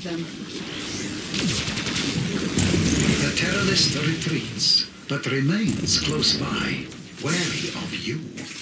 Them. The Teralyst retreats, but remains close by, wary of you.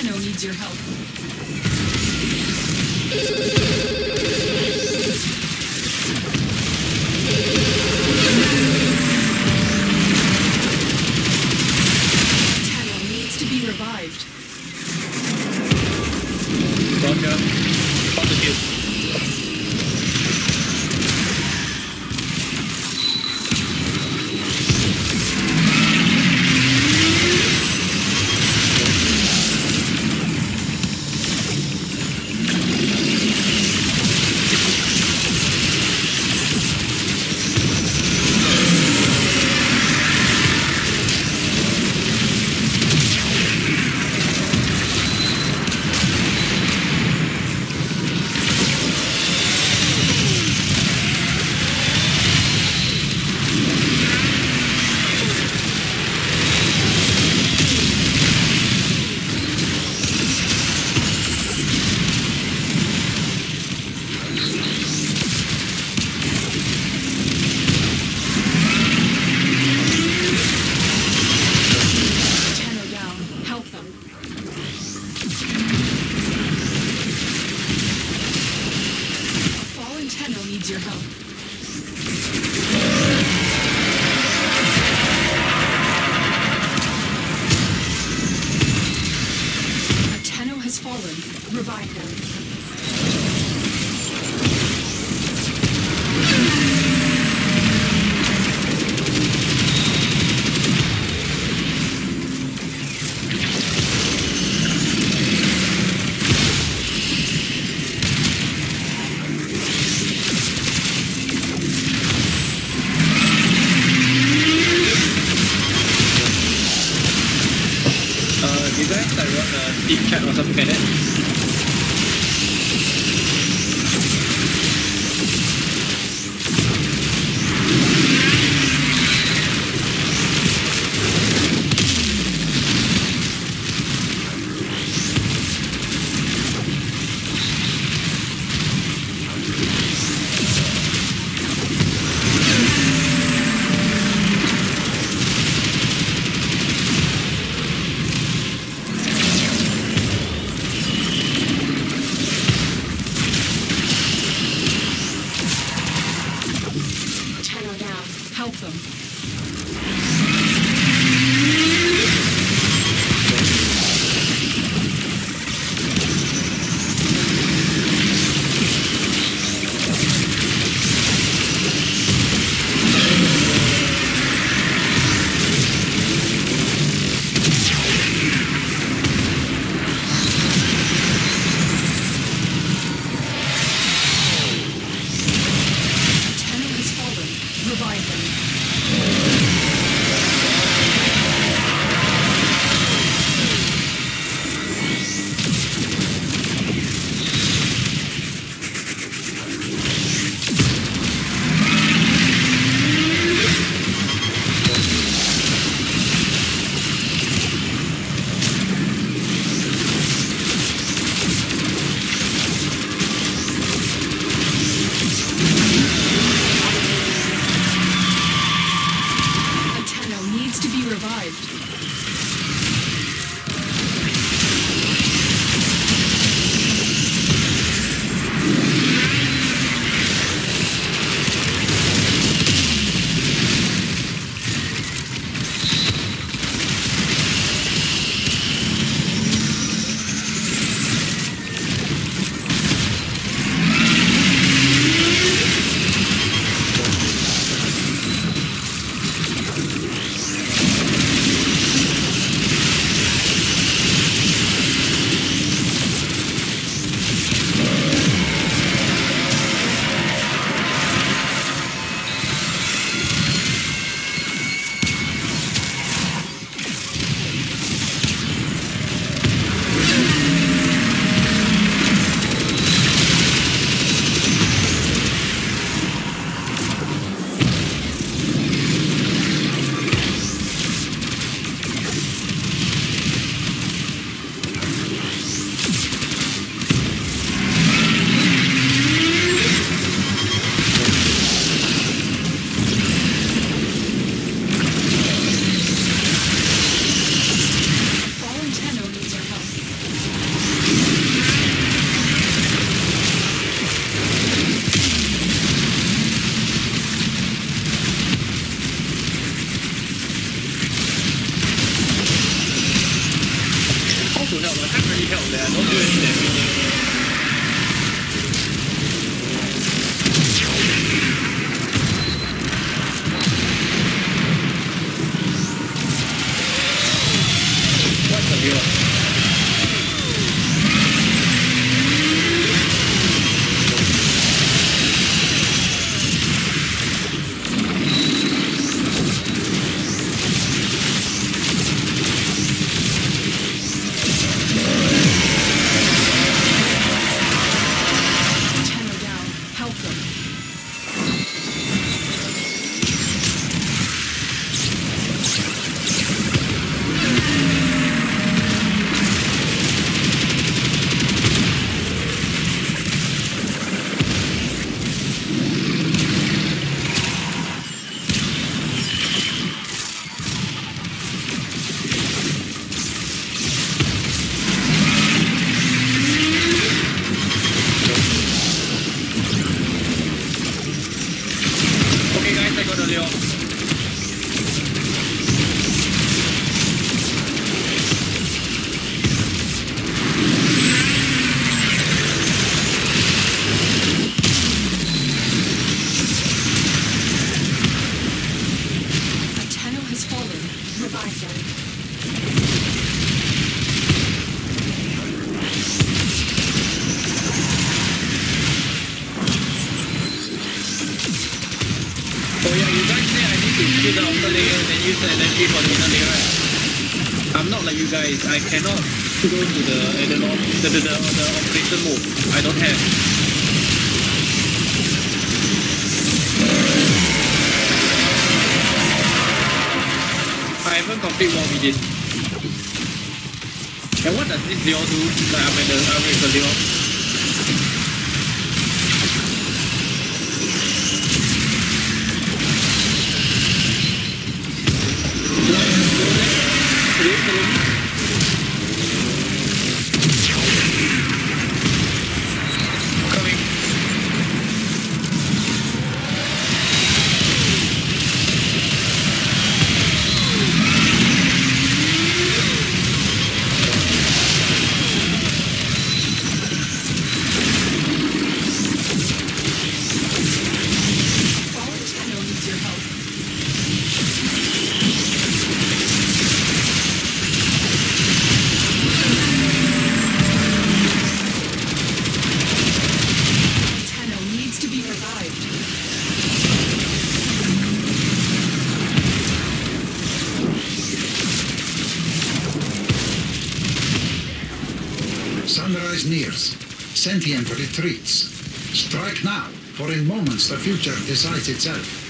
Tenno needs your help. Down. hell, man. You guys. I cannot go to the uh, analog, the, the, the, the operation mode. I don't have. I haven't complete what we did. And what does this Leo do? Like I'm at the, I'm with the Leo. Follow me, Sentient retreats. Strike now, for in moments the future decides itself.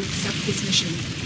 Accept this mission.